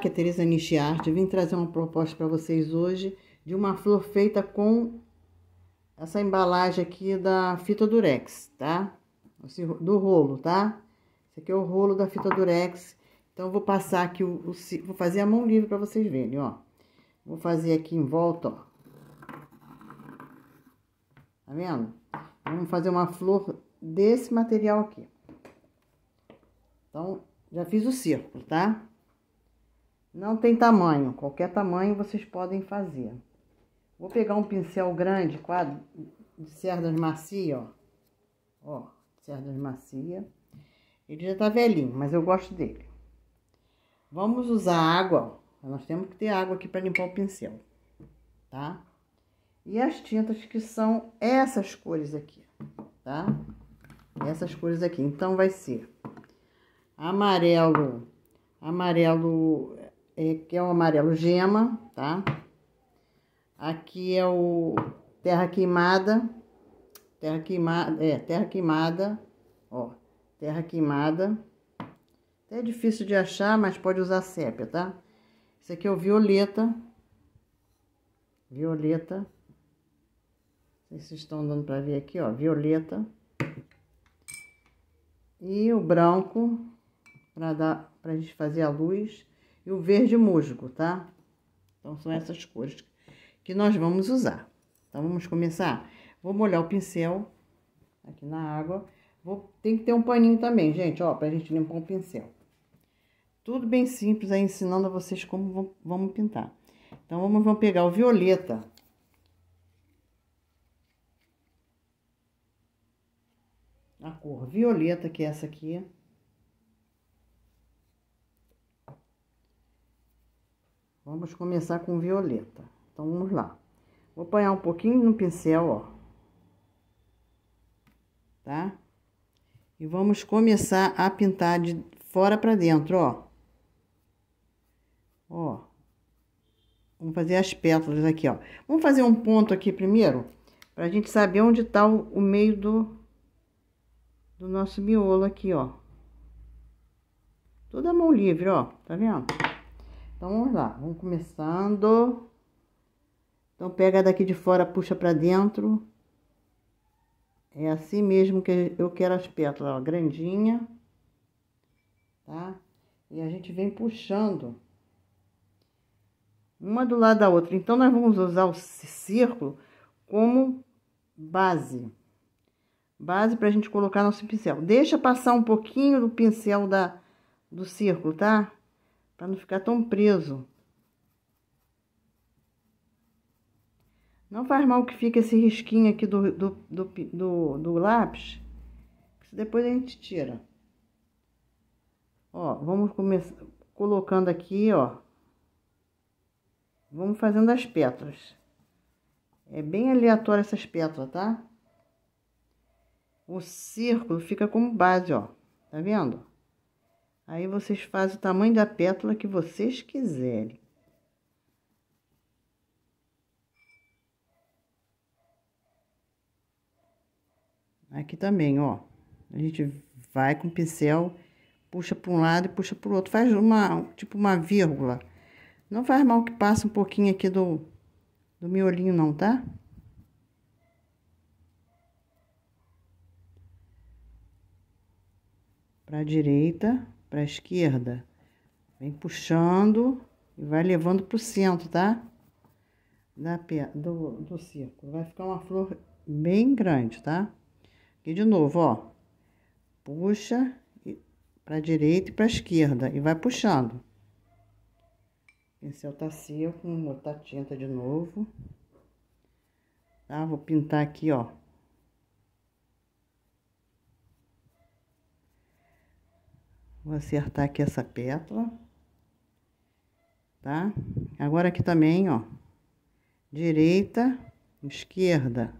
aqui é Teresa Nichiart. Vim trazer uma proposta para vocês hoje de uma flor feita com essa embalagem aqui da fita durex, tá? Do rolo, tá? Esse aqui é o rolo da fita durex. Então, vou passar aqui o, o vou fazer a mão livre para vocês verem, ó. Vou fazer aqui em volta, ó. Tá vendo? Vamos fazer uma flor desse material aqui. Então, já fiz o círculo, tá? Não tem tamanho, qualquer tamanho vocês podem fazer. Vou pegar um pincel grande, quadro de cerdas macia, ó. Ó, cerdas macia. Ele já tá velhinho, mas eu gosto dele. Vamos usar água. Nós temos que ter água aqui para limpar o pincel, tá? E as tintas que são essas cores aqui, tá? Essas cores aqui. Então, vai ser amarelo, amarelo é, que é o amarelo gema, tá? Aqui é o terra queimada, terra queimada, é, terra queimada, ó, terra queimada. É difícil de achar, mas pode usar sépia, tá? Esse aqui é o violeta, violeta. Não sei se estão dando para ver aqui, ó, violeta. E o branco, para dar, pra gente fazer a luz e o verde musgo, tá? Então, são essas cores que nós vamos usar. Então, vamos começar? Vou molhar o pincel aqui na água. Vou, tem que ter um paninho também, gente, ó, pra gente limpar o pincel. Tudo bem simples aí, ensinando a vocês como vamos pintar. Então, vamos, vamos pegar o violeta. A cor violeta, que é essa aqui. Vamos começar com violeta. Então, vamos lá. Vou apanhar um pouquinho no pincel, ó. Tá? E vamos começar a pintar de fora pra dentro, ó. Ó. Vamos fazer as pétalas aqui, ó. Vamos fazer um ponto aqui primeiro, pra gente saber onde tá o, o meio do, do nosso miolo aqui, ó. Toda mão livre, ó. Tá vendo? Então, vamos lá. Vamos começando. Então, pega daqui de fora, puxa pra dentro. É assim mesmo que eu quero as pétalas, ó. Grandinha. Tá? E a gente vem puxando. Uma do lado da outra. Então, nós vamos usar o círculo como base. Base pra gente colocar nosso pincel. Deixa passar um pouquinho do pincel da, do círculo, tá? Para não ficar tão preso. Não faz mal que fique esse risquinho aqui do, do, do, do, do lápis, depois a gente tira. Ó, vamos começar colocando aqui, ó. Vamos fazendo as pétalas. É bem aleatório essas pétalas, tá? O círculo fica como base, ó. Tá vendo? Aí vocês fazem o tamanho da pétala que vocês quiserem. Aqui também, ó. A gente vai com o pincel, puxa para um lado e puxa para o outro. Faz uma, tipo uma vírgula. Não faz mal que passe um pouquinho aqui do, do miolinho não, tá? Pra direita para a esquerda. Vem puxando e vai levando para o centro, tá? Da, do, do círculo. Vai ficar uma flor bem grande, tá? Aqui de novo, ó. Puxa para a direita e para a esquerda e vai puxando. O pincel tá seco, vou botar tinta de novo. Tá? Vou pintar aqui, ó. Vou acertar aqui essa pétala. Tá? Agora aqui também, ó. Direita, esquerda.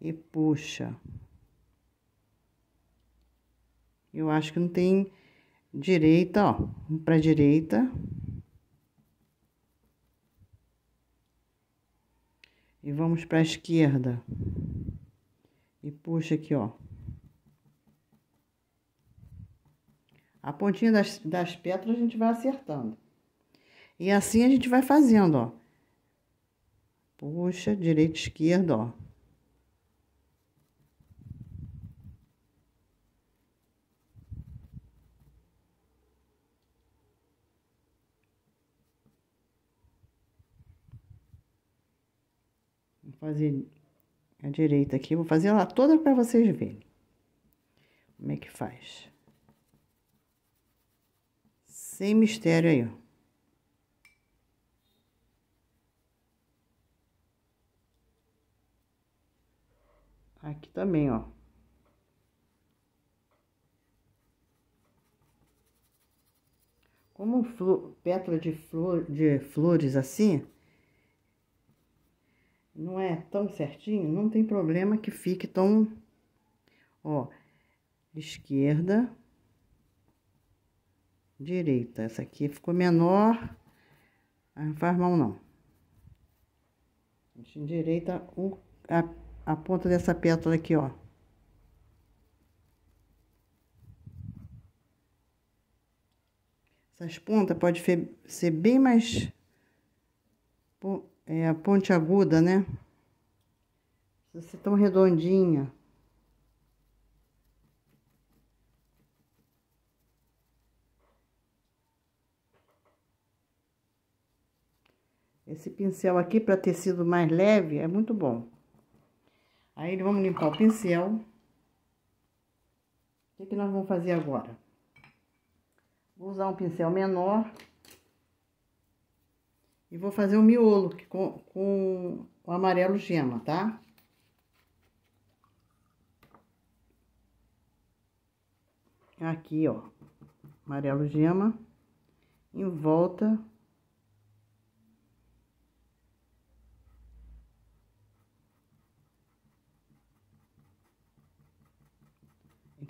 E puxa. Eu acho que não tem direita, ó. Pra direita. E vamos para a esquerda. E puxa aqui, ó. A pontinha das, das pétalas a gente vai acertando. E assim a gente vai fazendo, ó. Puxa, direita, esquerda, ó. Vou fazer a direita aqui, vou fazer ela toda para vocês verem. Como é que faz? Sem mistério aí, ó. Aqui também, ó. Como pétala de, flor, de flores assim, não é tão certinho, não tem problema que fique tão, ó, esquerda, direita. Essa aqui ficou menor, não faz mal não. Direita o, a a ponta dessa pétala aqui, ó. Essas pontas pode ser bem mais é, ponte aguda, né? Se tão redondinha. Esse pincel aqui para tecido mais leve é muito bom. Aí, vamos limpar o pincel. O que, que nós vamos fazer agora? Vou usar um pincel menor. E vou fazer o um miolo com, com o amarelo gema, tá? Aqui, ó, amarelo gema, em volta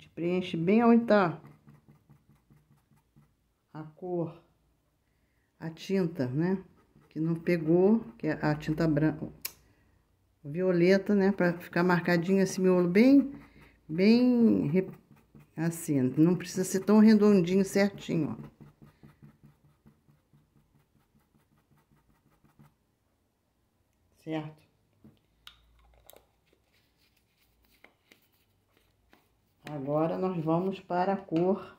gente preenche bem onde tá a cor, a tinta, né? Que não pegou, que é a tinta branca, violeta, né? Pra ficar marcadinho esse miolo bem, bem assim. Não precisa ser tão redondinho certinho, ó. Certo? Agora, nós vamos para a cor.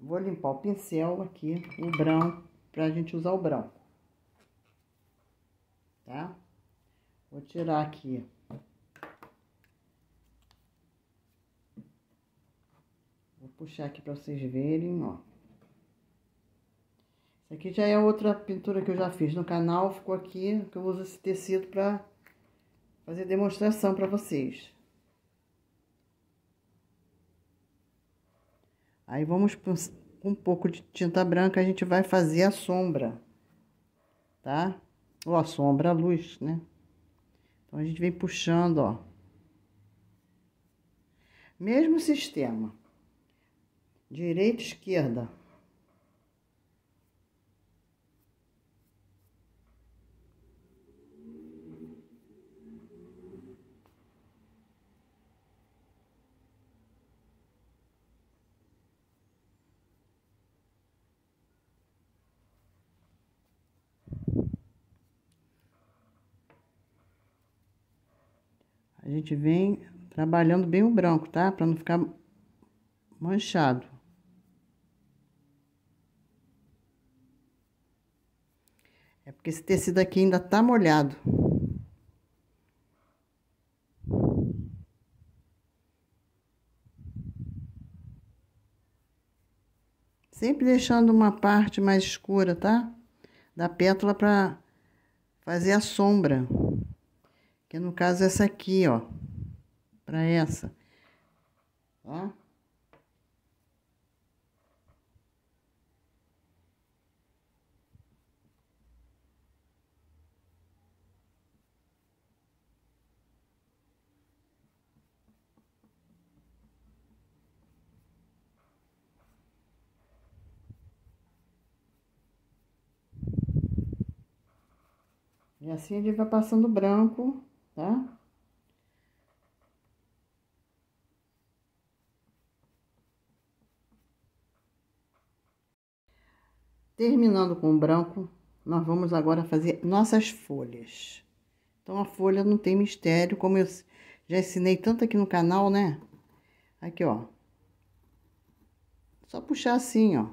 Vou limpar o pincel aqui, o branco, para a gente usar o branco. Tá? Vou tirar aqui. Vou puxar aqui para vocês verem, ó. Essa aqui já é outra pintura que eu já fiz no canal, ficou aqui, que eu uso esse tecido para fazer demonstração para vocês. Aí vamos com um pouco de tinta branca, a gente vai fazer a sombra, tá? Ou a sombra, a luz, né? Então, a gente vem puxando, ó. Mesmo sistema. Direita, esquerda. Gente vem trabalhando bem o branco, tá? Para não ficar manchado. É porque esse tecido aqui ainda tá molhado. Sempre deixando uma parte mais escura, tá? Da pétala para fazer a sombra. Que no caso essa aqui, ó. Pra essa. Tá? E assim ele vai passando branco tá? Terminando com o branco, nós vamos agora fazer nossas folhas. Então, a folha não tem mistério, como eu já ensinei tanto aqui no canal, né? Aqui, ó. Só puxar assim, ó.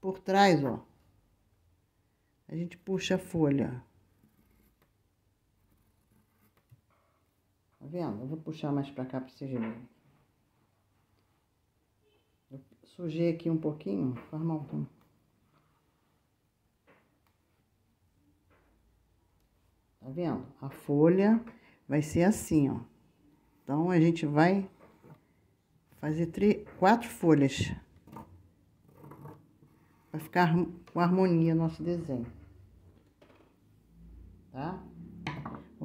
Por trás, ó. A gente puxa a folha. Tá vendo? Eu vou puxar mais pra cá pra vocês verem. Eu sujei aqui um pouquinho, faz mal, então. Tá vendo? A folha vai ser assim, ó. Então, a gente vai fazer três, quatro folhas. Vai ficar com harmonia nosso desenho. Tá?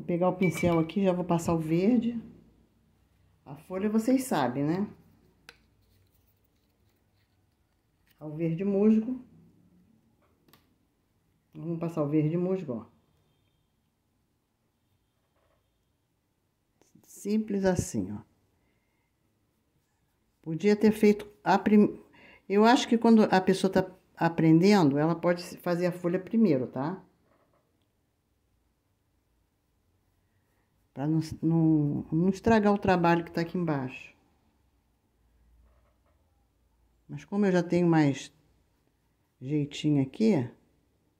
Vou pegar o pincel aqui, já vou passar o verde. A folha vocês sabem, né? O verde musgo. Vamos passar o verde musgo, ó. Simples assim, ó. Podia ter feito a prim... Eu acho que quando a pessoa tá aprendendo, ela pode fazer a folha primeiro, tá? Para não, não, não estragar o trabalho que tá aqui embaixo. Mas como eu já tenho mais jeitinho aqui,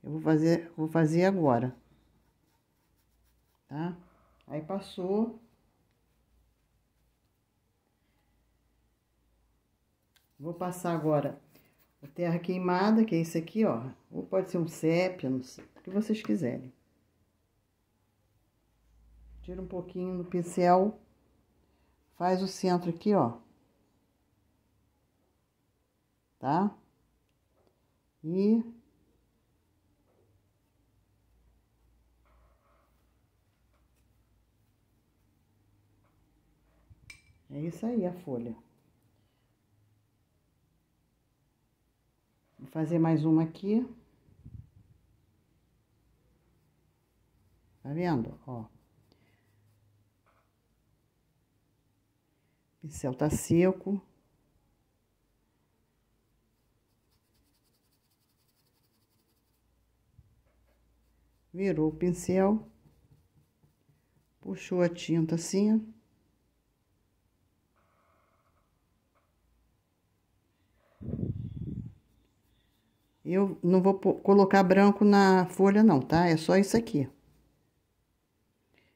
eu vou fazer, vou fazer agora. Tá? Aí passou. Vou passar agora a terra queimada, que é esse aqui, ó. Ou pode ser um sépia, não sei, o que vocês quiserem. Tira um pouquinho do pincel, faz o centro aqui, ó. Tá? E... É isso aí a folha. Vou fazer mais uma aqui. Tá vendo? Ó. Pincel tá seco. Virou o pincel. Puxou a tinta assim. Eu não vou colocar branco na folha não, tá? É só isso aqui.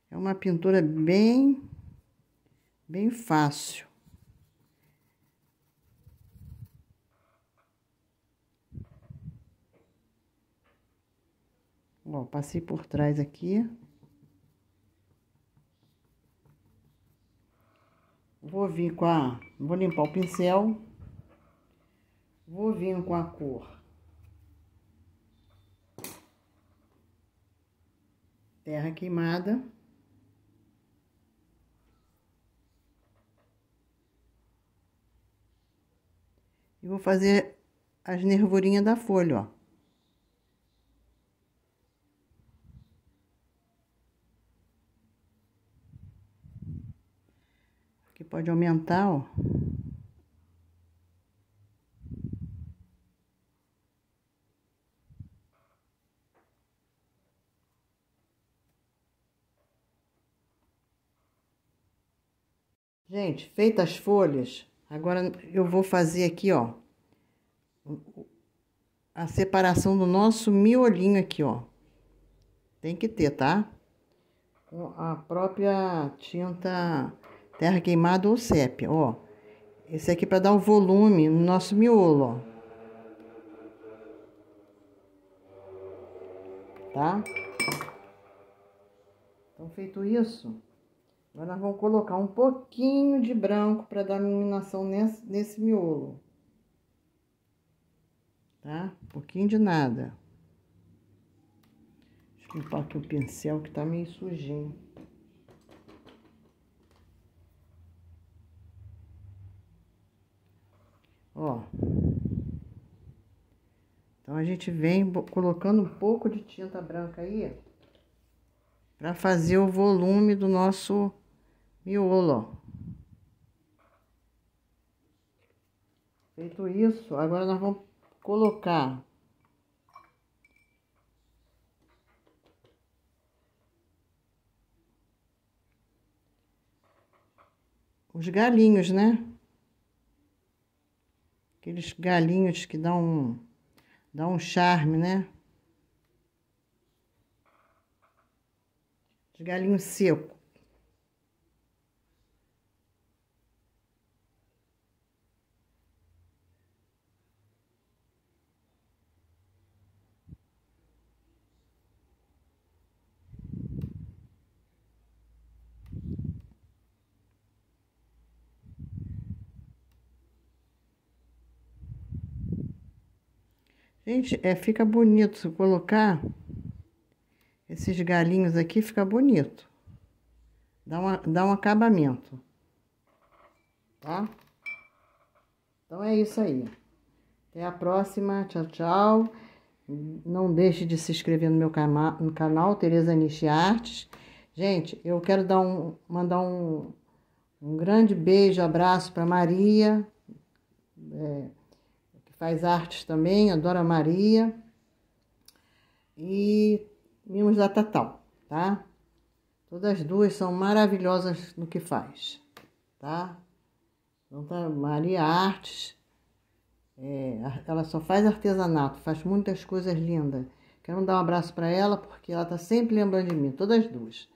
É uma pintura bem, bem fácil. Ó, passei por trás aqui. Vou vir com a... Vou limpar o pincel. Vou vir com a cor terra queimada. E vou fazer as nervurinhas da folha, ó. Aqui pode aumentar, ó. Gente, feitas as folhas, agora eu vou fazer aqui, ó, a separação do nosso miolinho aqui, ó. Tem que ter, tá? Com a própria tinta terra queimada ou sépia, ó. Esse aqui para dar o volume no nosso miolo, ó. Tá? Então, feito isso, Agora nós vamos colocar um pouquinho de branco para dar iluminação nesse, nesse miolo. Tá? Um pouquinho de nada. Deixa eu limpar aqui o pincel que tá meio sujinho. Ó. Então, a gente vem colocando um pouco de tinta branca aí, para fazer o volume do nosso miolo. Feito isso, agora nós vamos colocar os galinhos, né? Aqueles galinhos que dão um, dão um charme, né? Os galinhos secos. Gente, é, fica bonito se colocar esses galinhos aqui, fica bonito. Dá, uma, dá um acabamento. Tá? Então é isso aí. Até a próxima. Tchau, tchau. Não deixe de se inscrever no meu no canal, Tereza Niche Artes. Gente, eu quero dar um, mandar um, um grande beijo, abraço para Maria. É, faz artes também, adora Maria. E Mimos da Tatal, tá? Todas duas são maravilhosas no que faz, tá? Então, tá Maria Artes, é, ela só faz artesanato, faz muitas coisas lindas. Quero dar um abraço para ela, porque ela tá sempre lembrando de mim, todas duas.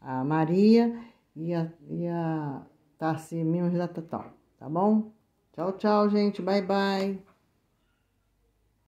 A Maria e a, e a Tarci Mimos da Tatal, tá bom? Tchau, tchau, gente. Bye, bye.